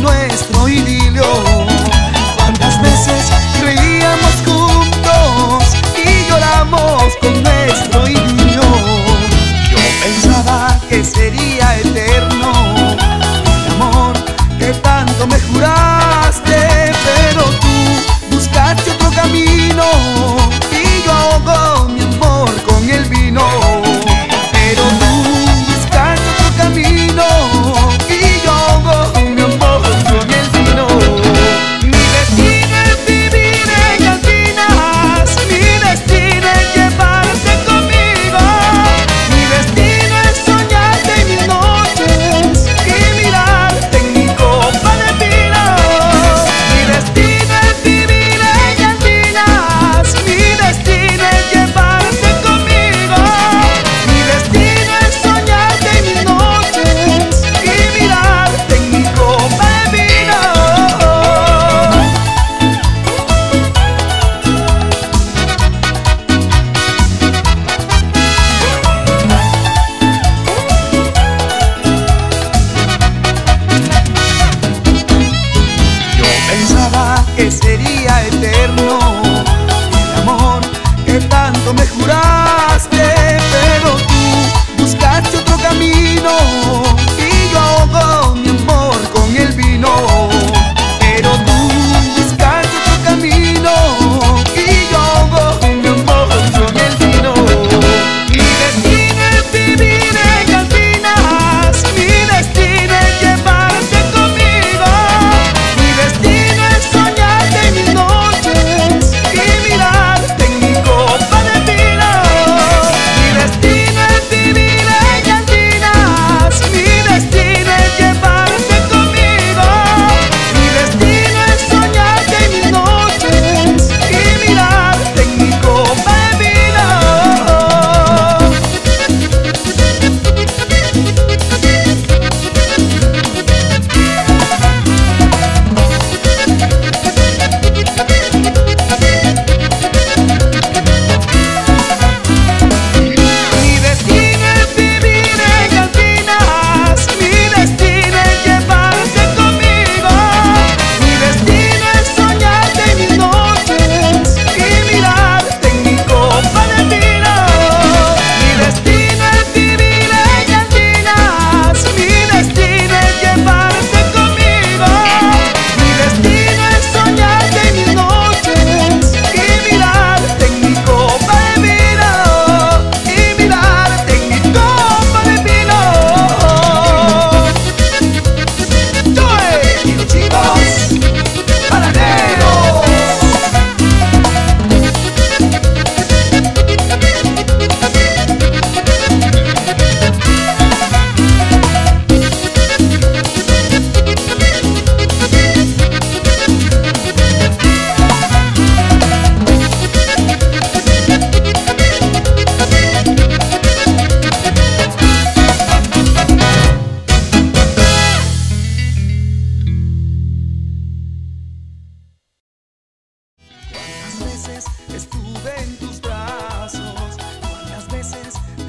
nuestro idilio. Me juraste,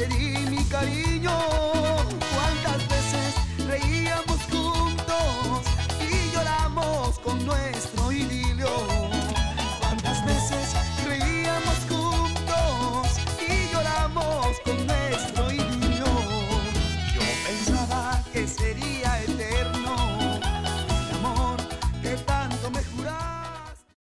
reality.